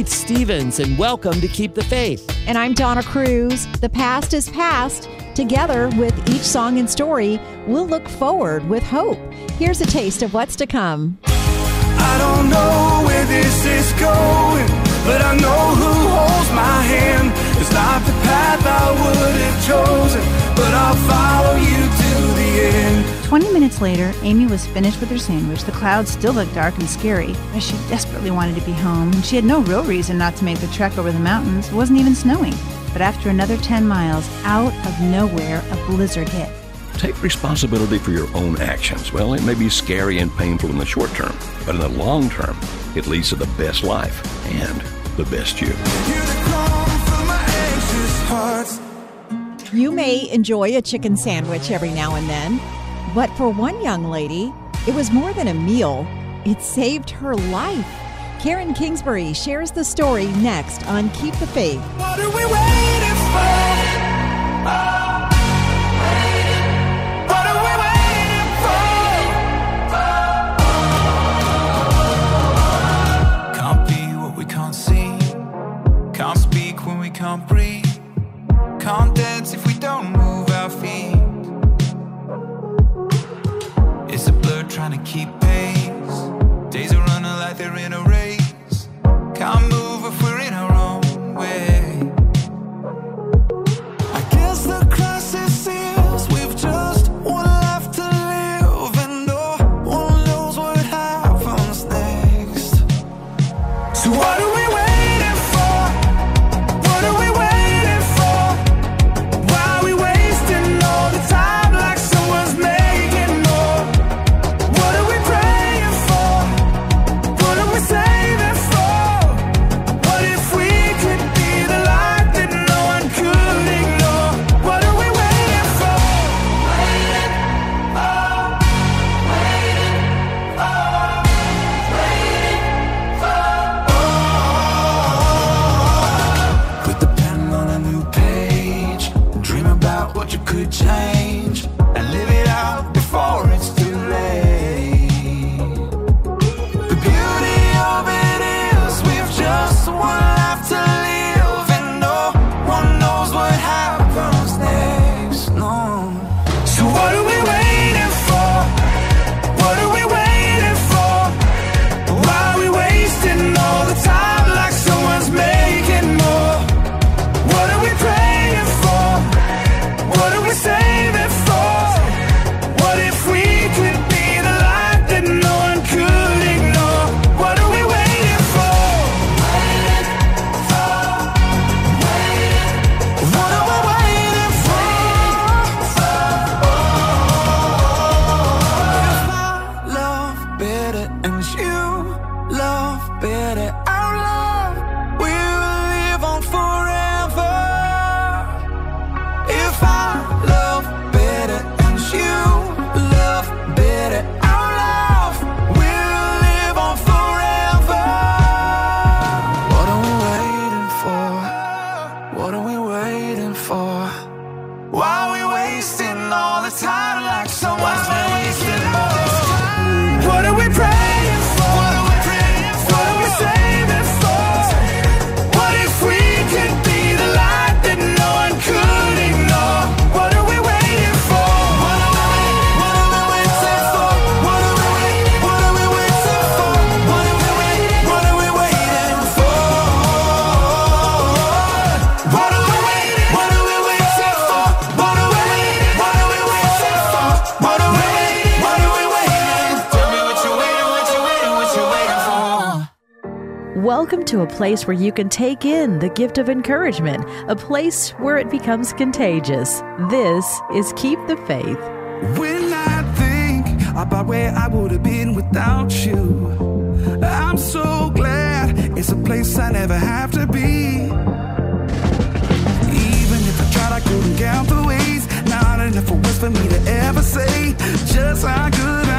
Keith Stevens, and welcome to Keep the Faith. And I'm Donna Cruz. The past is past. Together with each song and story, we'll look forward with hope. Here's a taste of what's to come. I don't know where this is going, but I know who holds my hand. It's not the path I would have chosen, but I'll follow you to the end. 20 minutes later, Amy was finished with her sandwich. The clouds still looked dark and scary, but she desperately wanted to be home, and she had no real reason not to make the trek over the mountains. It wasn't even snowing. But after another 10 miles, out of nowhere, a blizzard hit. Take responsibility for your own actions. Well, it may be scary and painful in the short term, but in the long term, it leads to the best life and the best you. You may enjoy a chicken sandwich every now and then, but for one young lady, it was more than a meal, it saved her life. Karen Kingsbury shares the story next on Keep the Faith. Trying to keep place where you can take in the gift of encouragement, a place where it becomes contagious. This is Keep the Faith. When I think about where I would have been without you, I'm so glad it's a place I never have to be. Even if I tried, I couldn't count the ways. Not enough words for me to ever say just how good,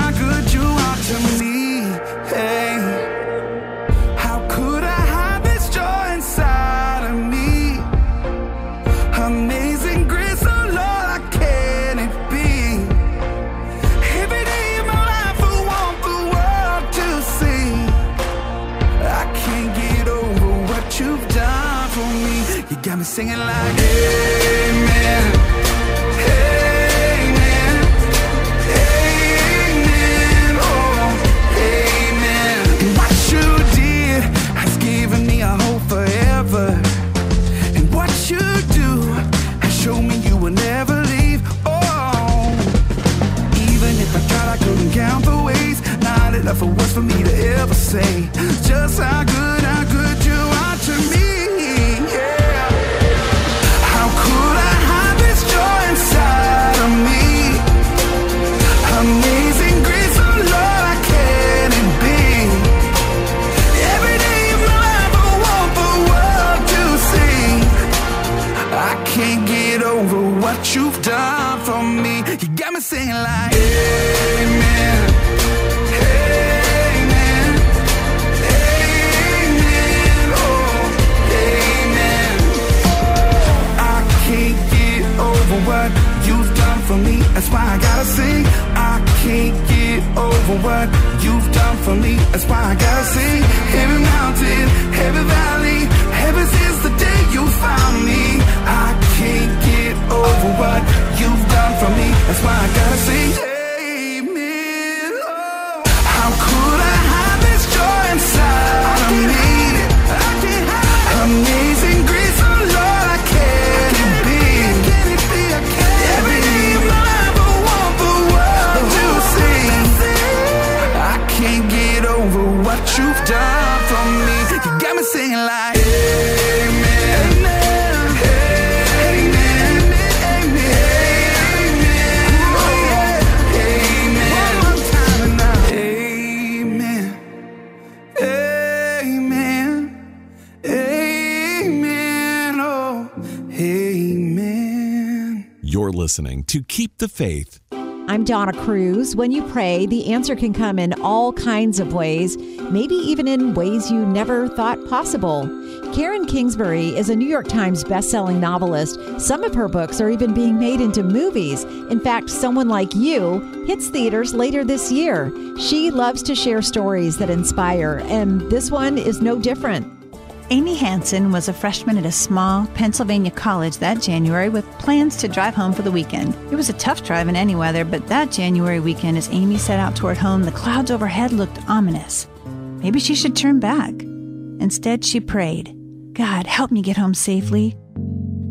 say. Just how good, how good you are to me. Yeah. How could I hide this joy inside of me? Amazing grace, oh Lord, I can't it be? Every day of my life, I want the world to see. I can't get over what you've done over what you've done for me. That's why I gotta sing. I can't get over what you've done for me. That's why I gotta sing. Every mountain, every valley, ever since the day you found me. I can't get over what you've done for me. That's why I gotta sing. Listening to Keep the Faith. I'm Donna Cruz. When you pray, the answer can come in all kinds of ways, maybe even in ways you never thought possible. Karen Kingsbury is a New York Times bestselling novelist. Some of her books are even being made into movies. In fact, Someone Like You hits theaters later this year. She loves to share stories that inspire, and this one is no different. Amy Hansen was a freshman at a small Pennsylvania college that January with plans to drive home for the weekend. It was a tough drive in any weather, but that January weekend, as Amy set out toward home, the clouds overhead looked ominous. Maybe she should turn back. Instead, she prayed, God, help me get home safely.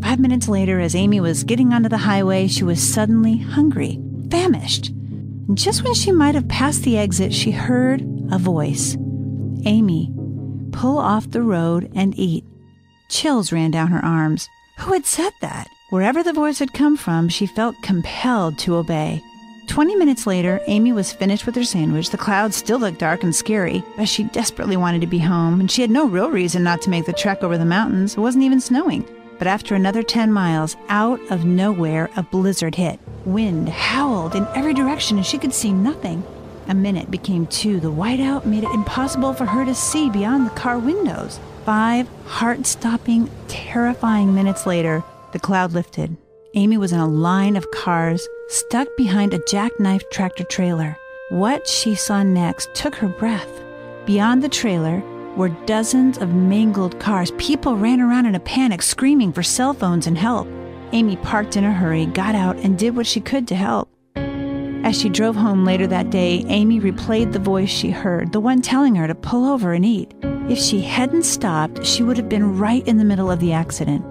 Five minutes later, as Amy was getting onto the highway, she was suddenly hungry, famished. And just when she might have passed the exit, she heard a voice Amy, pull off the road and eat. Chills ran down her arms. Who had said that? Wherever the voice had come from, she felt compelled to obey. Twenty minutes later, Amy was finished with her sandwich. The clouds still looked dark and scary, but she desperately wanted to be home, and she had no real reason not to make the trek over the mountains. It wasn't even snowing. But after another 10 miles, out of nowhere, a blizzard hit. Wind howled in every direction, and she could see nothing. A minute became two. The whiteout made it impossible for her to see beyond the car windows. Five heart stopping, terrifying minutes later, the cloud lifted. Amy was in a line of cars stuck behind a jackknife tractor trailer. What she saw next took her breath. Beyond the trailer were dozens of mangled cars. People ran around in a panic, screaming for cell phones and help. Amy parked in a hurry, got out, and did what she could to help. As she drove home later that day, Amy replayed the voice she heard, the one telling her to pull over and eat. If she hadn't stopped, she would have been right in the middle of the accident.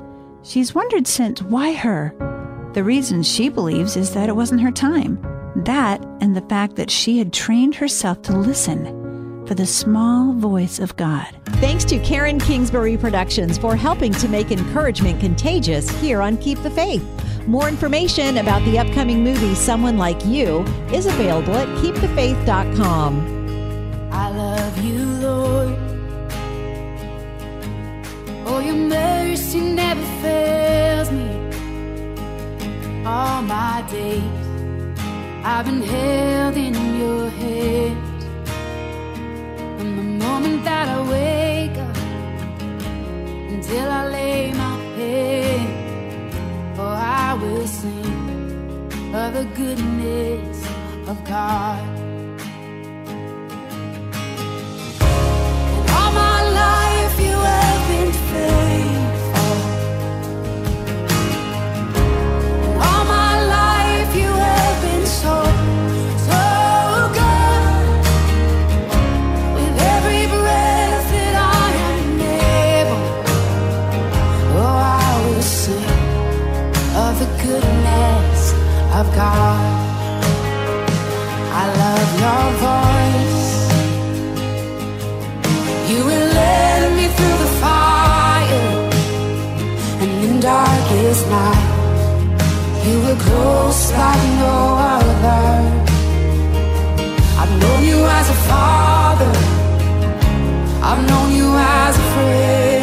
She's wondered since why her? The reason she believes is that it wasn't her time. That and the fact that she had trained herself to listen for the small voice of God. Thanks to Karen Kingsbury Productions for helping to make encouragement contagious here on Keep the Faith. More information about the upcoming movie Someone Like You is available at keepthefaith.com. I love you, Lord. Oh, your mercy never fails me. All my days, I've been held in your hands. From the moment that I wake up until I lay my head, oh, I will sing of the goodness of God. All my life you have been faithful. Darkest night. You were close like no other. I've known you as a father. I've known you as a friend.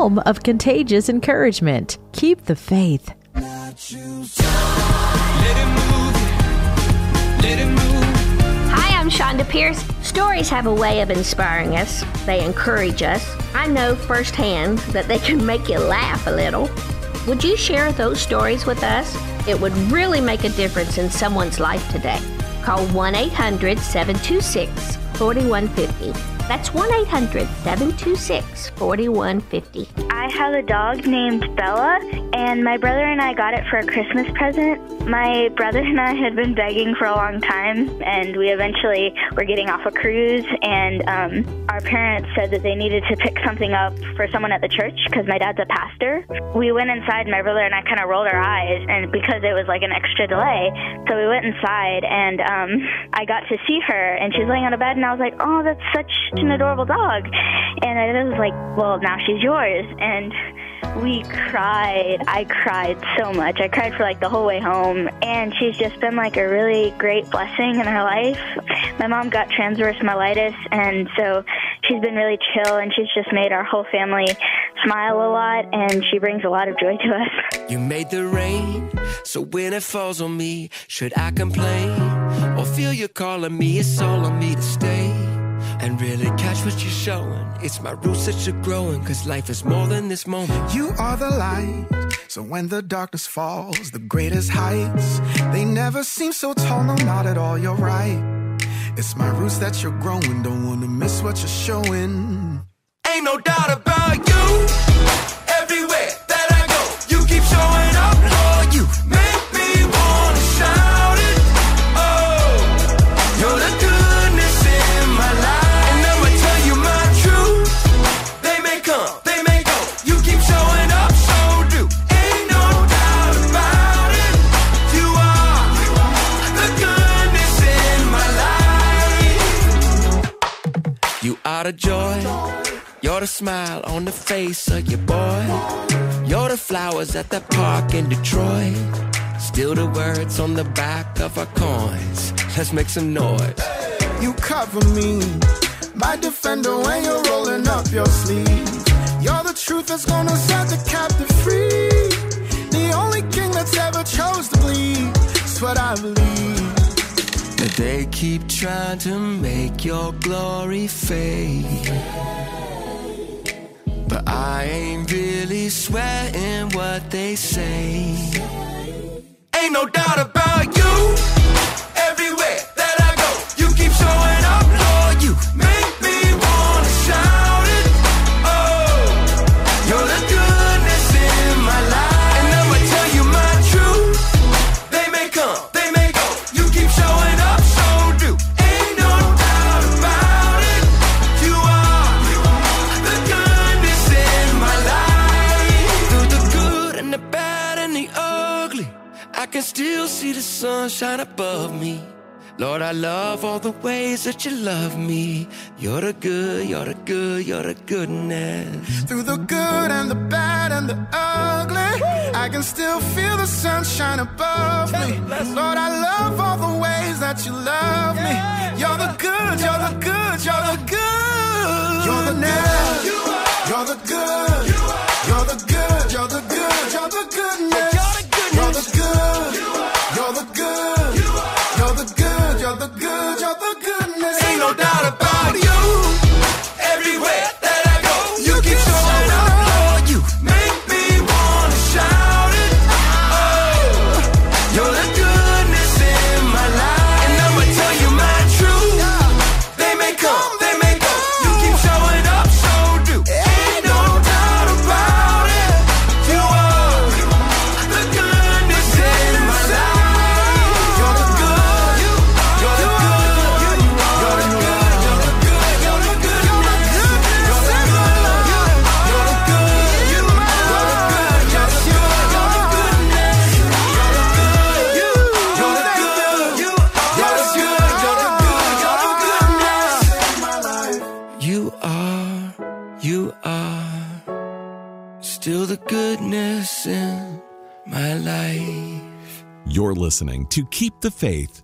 Home of contagious encouragement. Keep the faith. Hi, I'm Chonda Pierce. Stories have a way of inspiring us. They encourage us. I know firsthand that they can make you laugh a little. Would you share those stories with us? It would really make a difference in someone's life today. Call 1 800 726 4150. That's 1 800 726 4150. Have a dog named Bella, and my brother and I got it for a Christmas present. My brother and I had been begging for a long time, and we eventually were getting off a cruise. And um, our parents said that they needed to pick something up for someone at the church because my dad's a pastor. We went inside, and my brother and I kind of rolled our eyes, and because it was like an extra delay, so we went inside, and um, I got to see her, and she was laying on a bed, and I was like, "Oh, that's such an adorable dog," and I was like, "Well, now she's yours," and we cried. I cried so much. I cried for like the whole way home. And she's just been like a really great blessing in her life. My mom got transverse myelitis, and so she's been really chill, and she's just made our whole family smile a lot, and she brings a lot of joy to us. You made the rain, so when it falls on me, should I complain? Or feel you calling me? It's all on me to stay. And really catch what you're showing. It's my roots that you're growing, cause life is more than this moment. You are the light. So when the darkness falls, the greatest heights, they never seem so tall. No, not at all. You're right. It's my roots that you're growing. Don't wanna miss what you're showing. Ain't no doubt about you. Everywhere that I go, you keep showing up, Lord. You make are the joy. You're the smile on the face of your boy. You're the flowers at the park in Detroit. Still the words on the back of our coins. Let's make some noise. You cover me, my defender, when you're rolling up your sleeve. You're the truth that's gonna set the captive free. The only king that's ever chose to bleed. It's what I believe. But they keep trying to make your glory fade. But I ain't really sweating what they say. Ain't no doubt about you. Still see the sunshine above me. Lord, I love all the ways that you love me. You're the good, you're the good, you're the goodness. Through the good and the bad and the ugly, I can still feel the sunshine above me. Lord, I love all the ways that you love me. You're the good, you're the good, you're the good. You're the good, you're the good, you're the good, you're the good, you're the goodness. You're the good, you're the good, you're the good, you're the good, to Keep the Faith.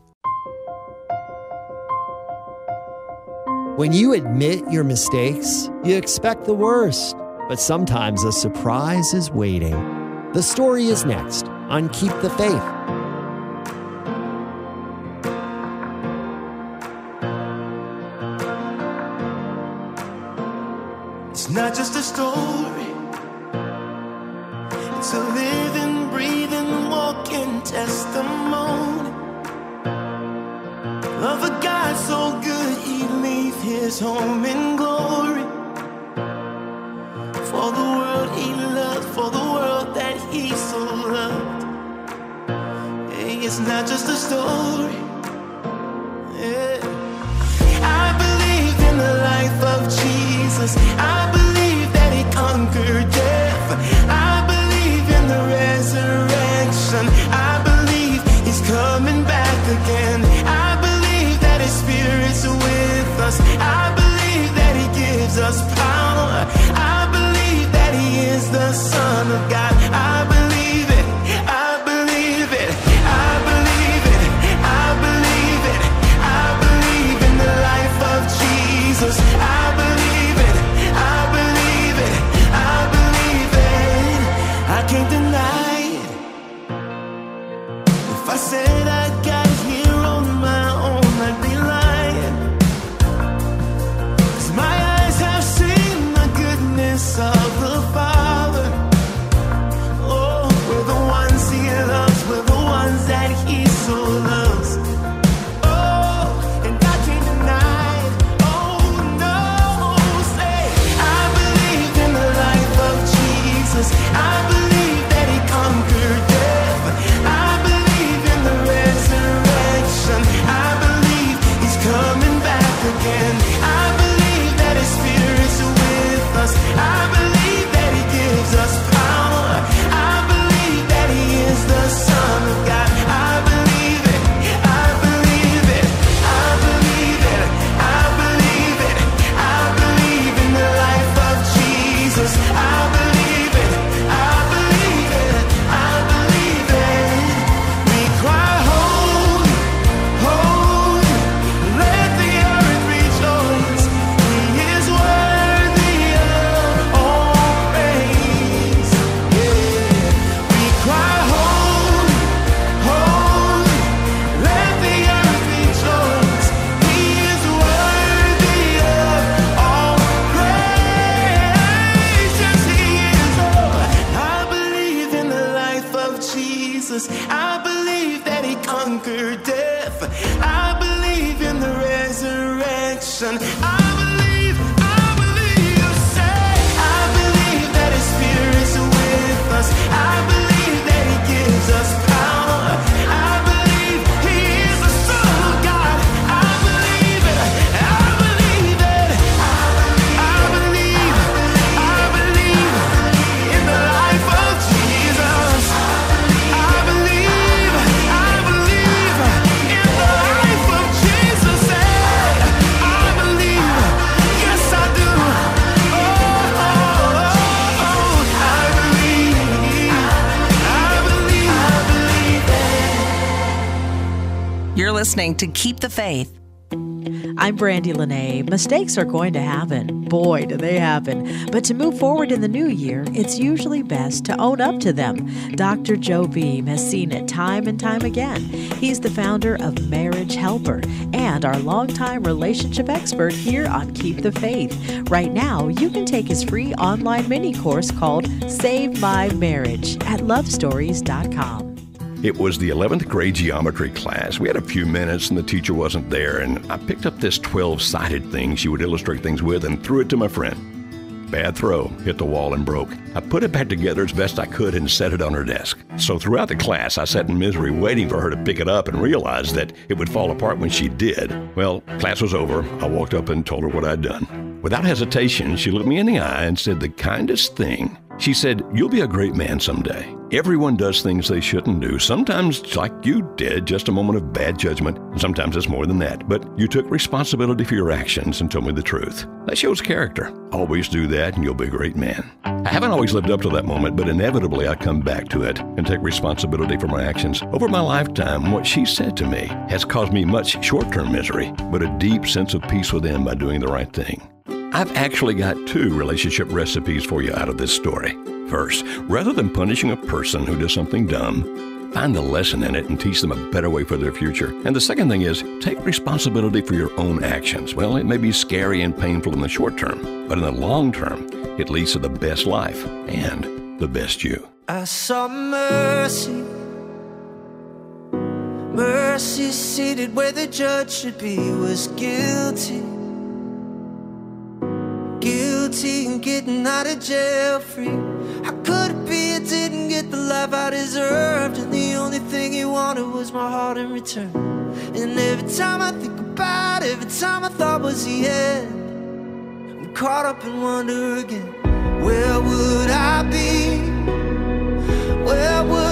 When you admit your mistakes, you expect the worst, but sometimes a surprise is waiting. The story is next on Keep the Faith. It's not just a story. So good he leave his home in glory. For the world he loved, for the the Faith. I'm Brandy Lene. Mistakes are going to happen. Boy, do they happen. But to move forward in the new year, it's usually best to own up to them. Dr. Joe Beam has seen it time and time again. He's the founder of Marriage Helper and our longtime relationship expert here on Keep the Faith. Right now, you can take his free online mini course called Save My Marriage at lovestories.com. It was the 11th grade geometry class. We had a few minutes and the teacher wasn't there, and I picked up this 12 sided thing she would illustrate things with and threw it to my friend. Bad throw, hit the wall and broke. I put it back together as best I could and set it on her desk. So throughout the class, I sat in misery waiting for her to pick it up and realized that it would fall apart when she did. Well, class was over. I walked up and told her what I'd done. Without hesitation, she looked me in the eye and said the kindest thing. She said, You'll be a great man someday. Everyone does things they shouldn't do. Sometimes, like you did, just a moment of bad judgment. And sometimes it's more than that. But you took responsibility for your actions and told me the truth. That shows character. Always do that and you'll be a great man. I haven't always lived up to that moment, but inevitably I come back to it and take responsibility for my actions. Over my lifetime, what she said to me has caused me much short term misery, but a deep sense of peace within by doing the right thing. I've actually got two relationship recipes for you out of this story. First, rather than punishing a person who does something dumb, find the lesson in it and teach them a better way for their future. And the second thing is take responsibility for your own actions. Well, it may be scary and painful in the short term, but in the long term, it leads to the best life and the best you. I saw mercy. Mercy seated where the judge should be was guilty. Guilty and getting out of jail free. How could be I didn't get the life I deserved? And the only thing he wanted was my heart in return. And every time I think about it, every time I thought was the end, I'm caught up in wonder again. Where would I be? Where would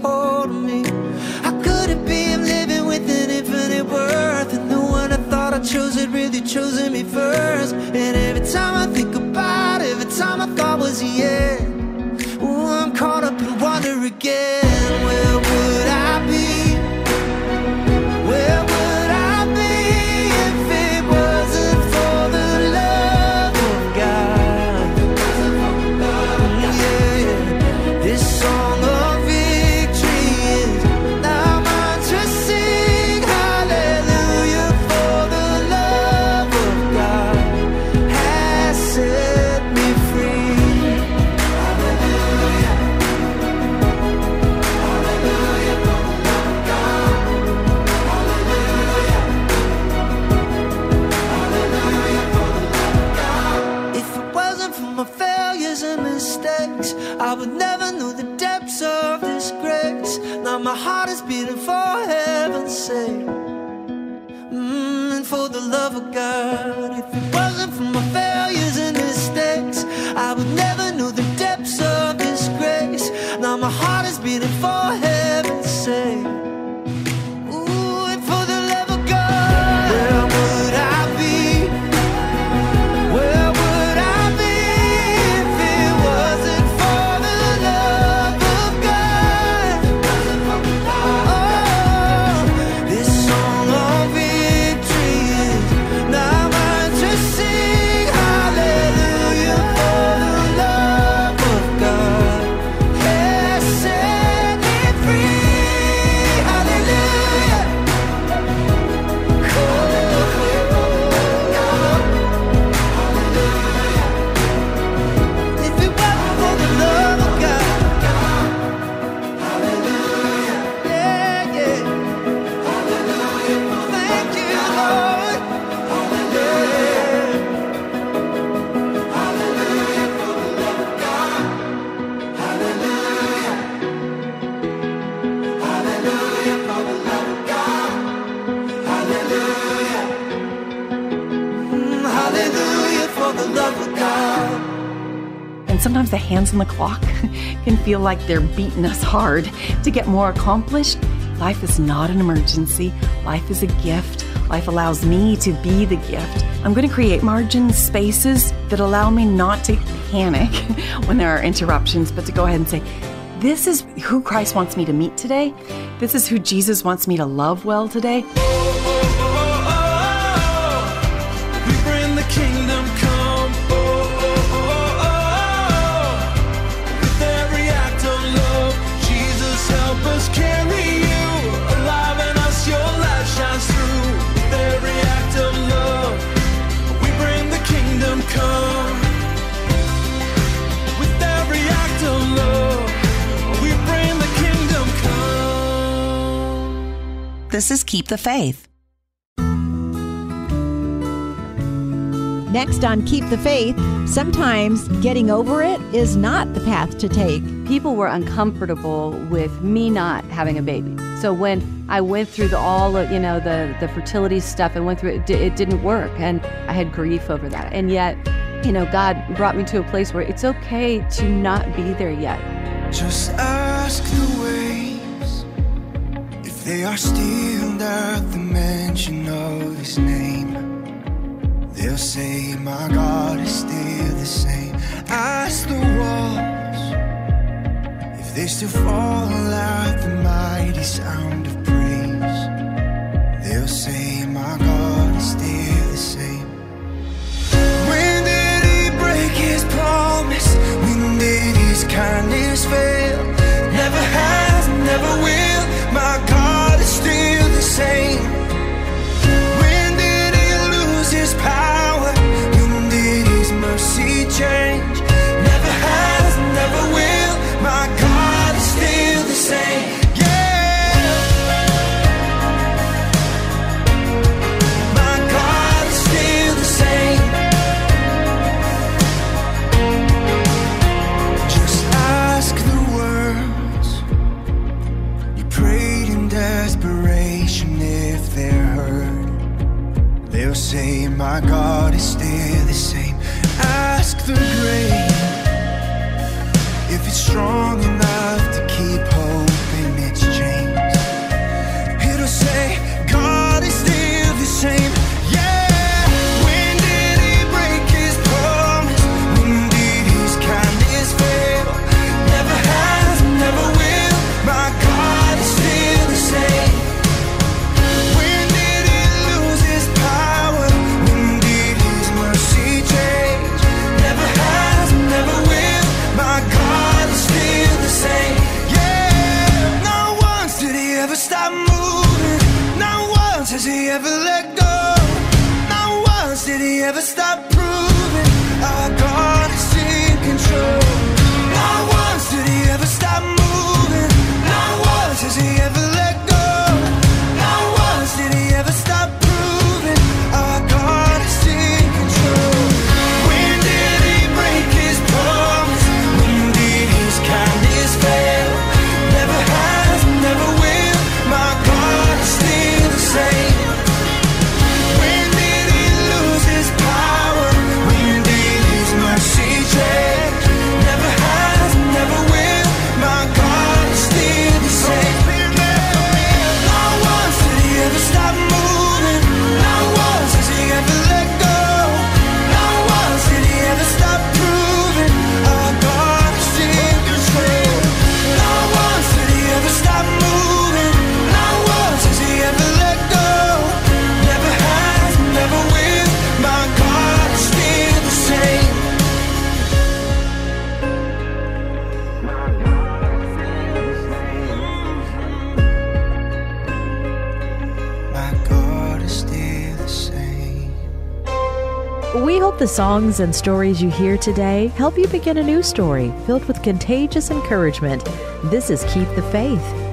hold of me. How could it be I'm living with an infinite worth? And the one I thought I chose had really chosen me first. On the clock can feel like they're beating us hard to get more accomplished. Life is not an emergency, life is a gift. Life allows me to be the gift. I'm going to create margins, spaces that allow me not to panic when there are interruptions, but to go ahead and say, This is who Christ wants me to meet today. This is who Jesus wants me to love well today. This is Keep the Faith. Next on Keep the Faith, sometimes getting over it is not the path to take. People were uncomfortable with me not having a baby. So when I went through the, all of, you know, the, the fertility stuff and went through it, it, it didn't work. And I had grief over that. And yet, you know, God brought me to a place where it's okay to not be there yet. Just ask the waves if they are still at the mention of his name. They'll say, My God is still the same. as the walls if they still fall at the mighty sound of praise. They'll say, My God is still the same. When did he break his promise? When did his kindness fail? Never has, never will. My God When did he lose his power? When did his mercy change? My God is the songs and stories you hear today help you begin a new story filled with contagious encouragement. This is Keep the Faith.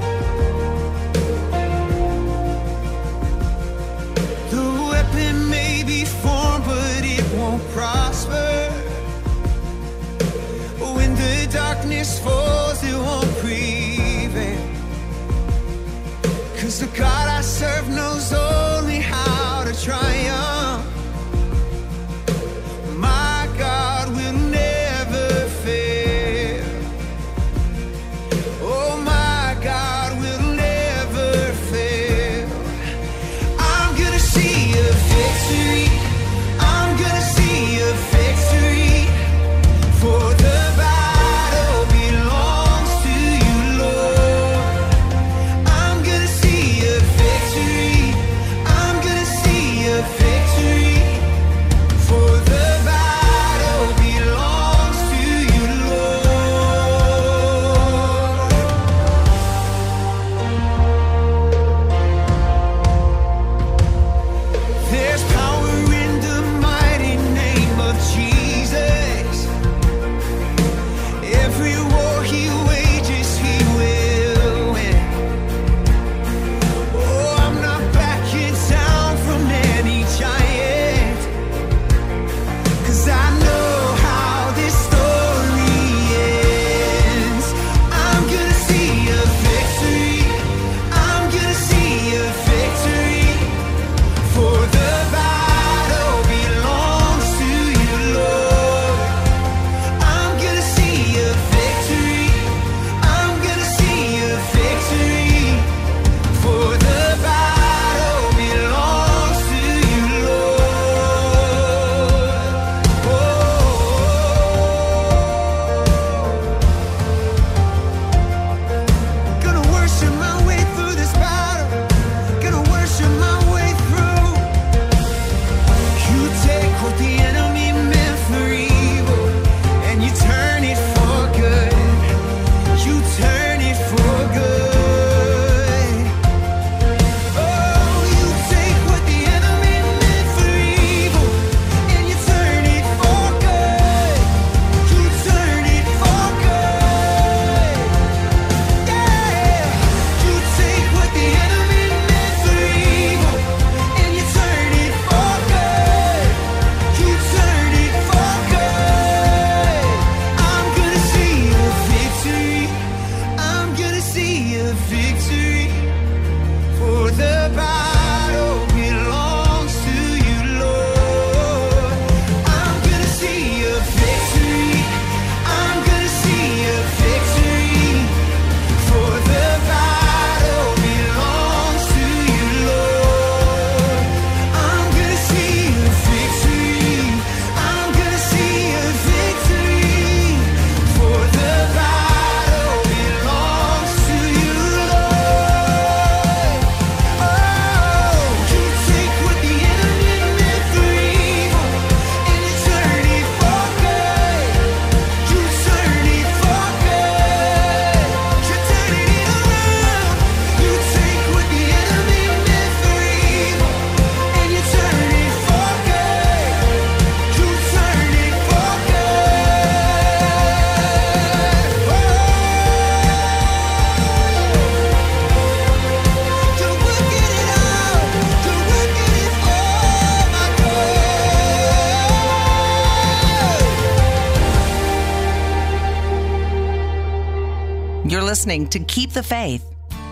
Listening to Keep the Faith.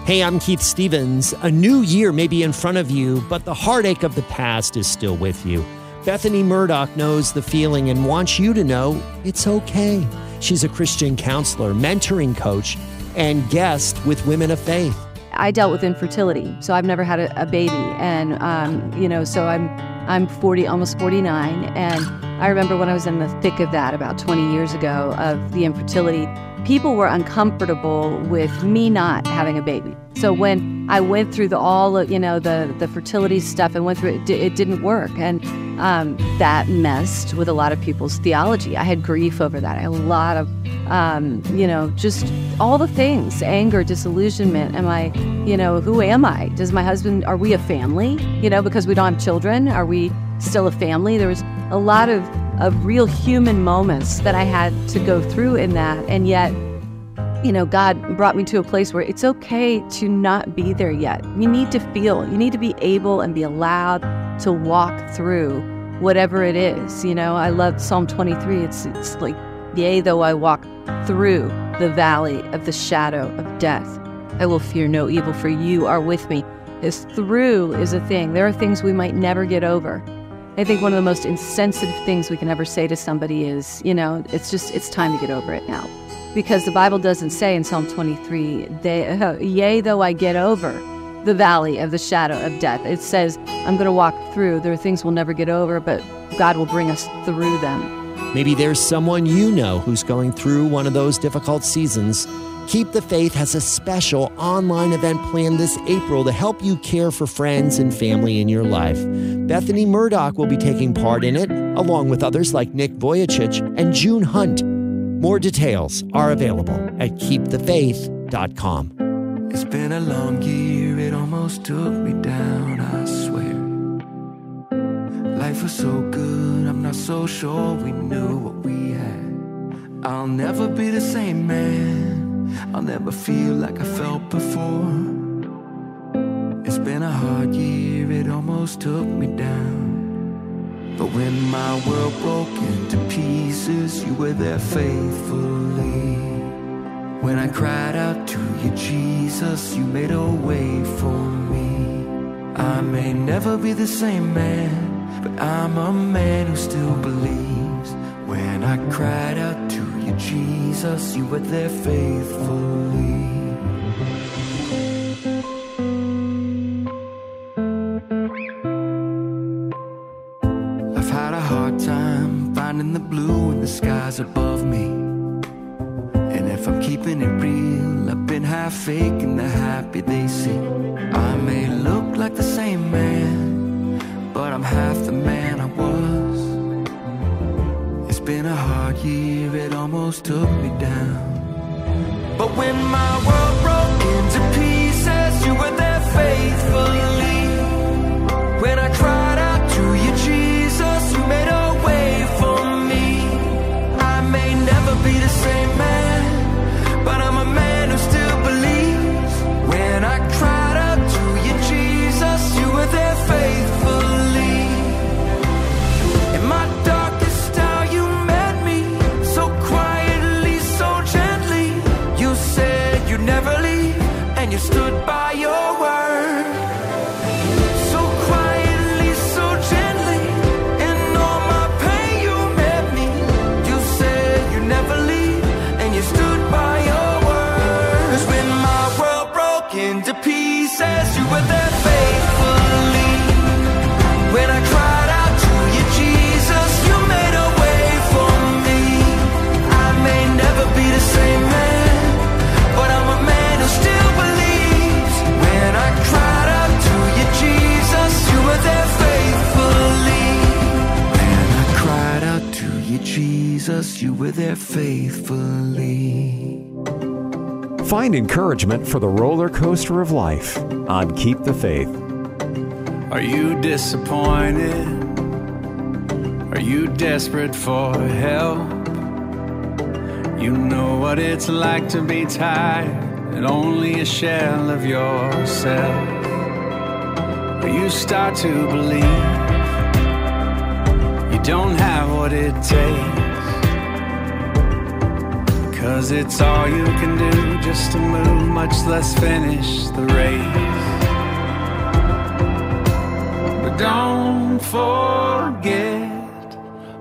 Hey, I'm Keith Stevens. A new year may be in front of you, but the heartache of the past is still with you. Bethany Murdock knows the feeling and wants you to know it's okay. She's a Christian counselor, mentoring coach, and guest with Women of Faith. I dealt with infertility, so I've never had a, a baby, and um, you know, so I'm I'm 40, almost 49, and I remember when I was in the thick of that about 20 years ago of the infertility. People were uncomfortable with me not having a baby. So when I went through the all, of, you know, the the fertility stuff and went through it, it didn't work, and um, that messed with a lot of people's theology. I had grief over that. I had a lot of, um, you know, just all the things: anger, disillusionment. Am I, you know, who am I? Does my husband? Are we a family? You know, because we don't have children, are we still a family? There was a lot of of real human moments that I had to go through in that, and yet you know, God brought me to a place where it's okay to not be there yet. You need to feel, you need to be able and be allowed to walk through whatever it is. You know, I love Psalm 23. It's, it's like, yea, though I walk through the valley of the shadow of death, I will fear no evil, for you are with me. This through is a thing. There are things we might never get over. I think one of the most insensitive things we can ever say to somebody is, you know, it's just, it's time to get over it now because the Bible doesn't say in Psalm 23, they, uh, yea, though I get over the valley of the shadow of death. It says, I'm going to walk through. There are things we'll never get over, but God will bring us through them. Maybe there's someone you know who's going through one of those difficult seasons. Keep the Faith has a special online event planned this April to help you care for friends and family in your life. Bethany Murdock will be taking part in it, along with others like Nick Vujicic and June Hunt. More details are available at keepthefaith.com. It's been a long year, it almost took me down, I swear. Life was so good, I'm not so sure we knew what we had. I'll never be the same man, I'll never feel like I felt before. It's been a hard year, it almost took me down. But when my world broke into pieces, you were there faithfully. When I cried out to you, Jesus, you made a way for me. I may never be the same man, but I'm a man who still believes. When I cried out to you, Jesus, you were there faithfully. Find encouragement for the roller coaster of life on Keep the Faith. Are you disappointed? Are you desperate for help? You know what it's like to be tired and only a shell of yourself. But you start to believe you don't have what it takes Cause it's all you can do just to move, much less finish the race. But don't forget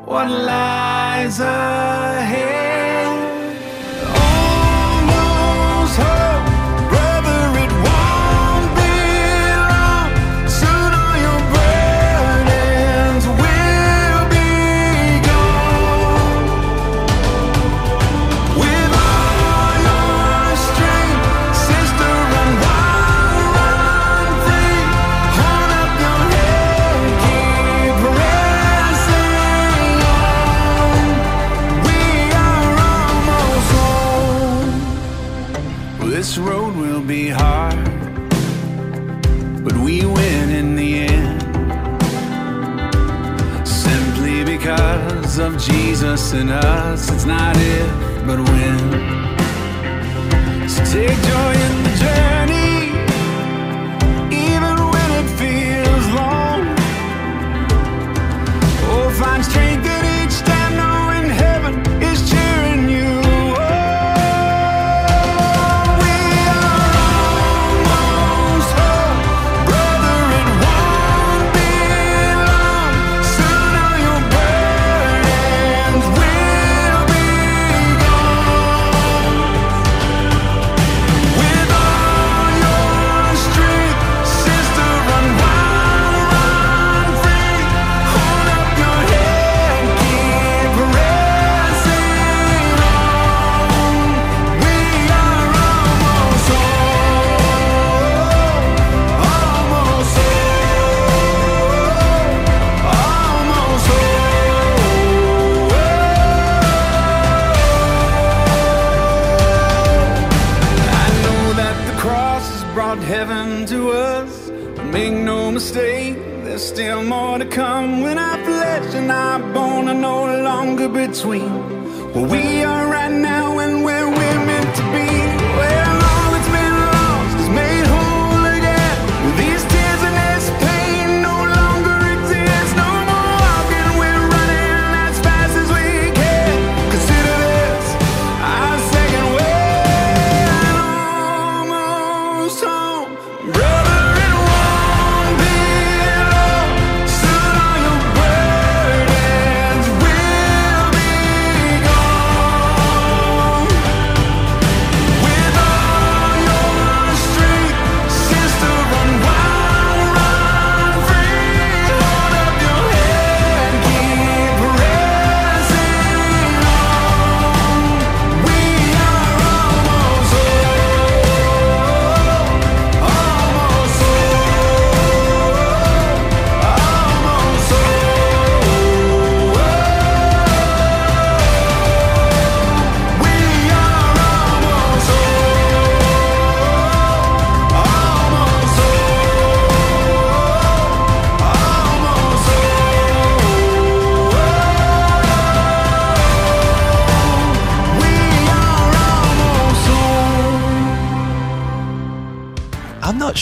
what lies ahead. and us. It's not if, but when.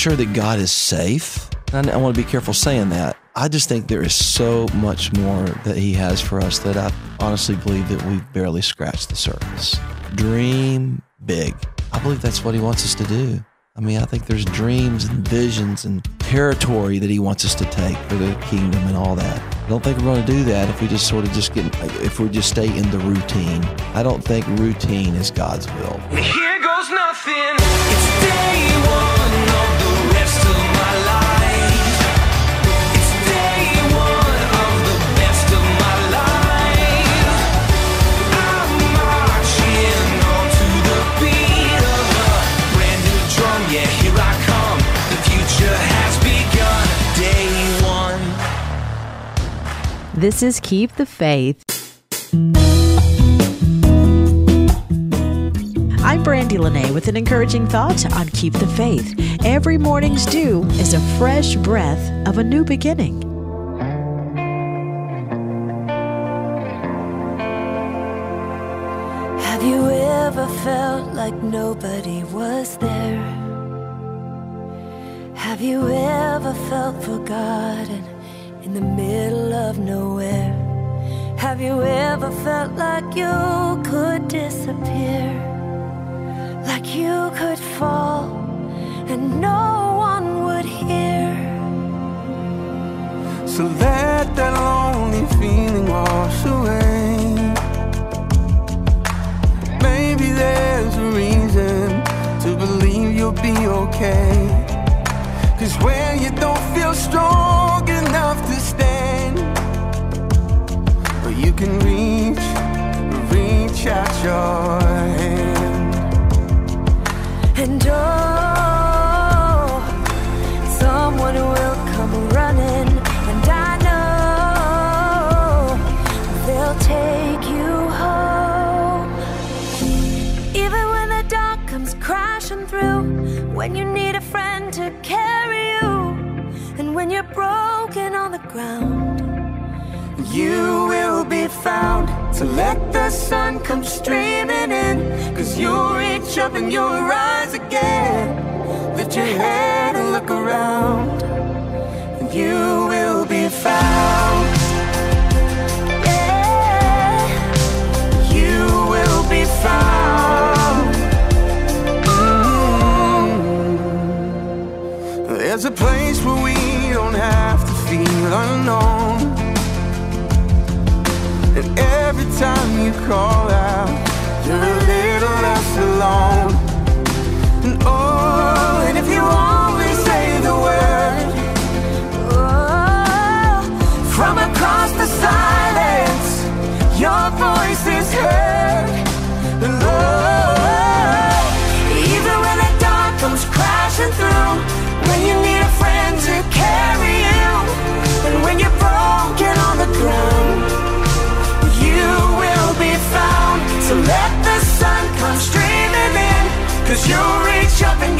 sure that God is safe. I, I want to be careful saying that. I just think there is so much more that He has for us that I honestly believe that we've barely scratched the surface. Dream big. I believe that's what He wants us to do. I mean, I think there's dreams and visions and territory that he wants us to take for the kingdom and all that. I don't think we're going to do that if we just sort of just get, if we just stay in the routine. I don't think routine is God's will. Here goes nothing. This is Keep the Faith. I'm Brandy Lene with an encouraging thought on Keep the Faith. Every morning's dew is a fresh breath of a new beginning. Have you ever felt like nobody was there? Have you ever felt forgotten in the middle of nowhere? Have you ever felt like you could disappear? Like you could fall and no one would hear? So let that lonely feeling wash away. Maybe there's a reason to believe you'll be okay. Cause when you don't feel strong enough to stand, but you can reach, reach out your hand. And oh, someone will come running, and I know they'll take you home. Even when the dark comes crashing through, when you need ground. You will be found to let the sun come streaming in. Cause you'll reach up and you'll rise again. Lift your head and look around. And you will be found. Yeah. You will be found. Mm. There's a place time you call out, you're a little less alone. And oh, and if you only say the word, oh, from across the silence, your voice is heard. And oh, even when the dark comes crashing through, cause you'll reach up and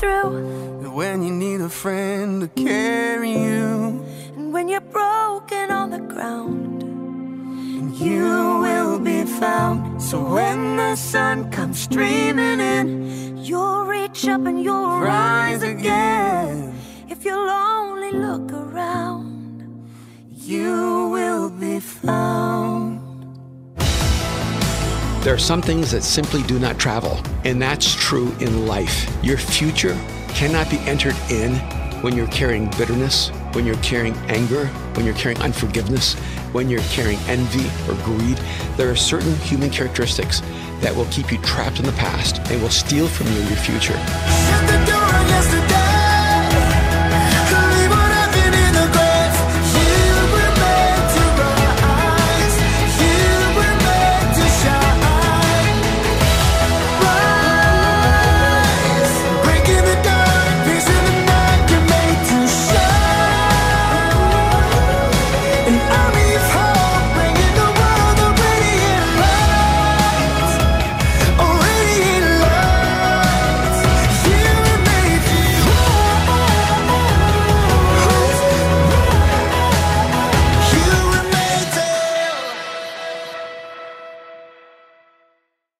through, when you need a friend to carry you, and when you're broken on the ground, and you will be found. So when the sun comes streaming in, you'll reach up and you'll rise again. If you'll only look around, you will be found. There are some things that simply do not travel, and that's true in life. Your future cannot be entered in when you're carrying bitterness, when you're carrying anger, when you're carrying unforgiveness, when you're carrying envy or greed. There are certain human characteristics that will keep you trapped in the past and will steal from you your future.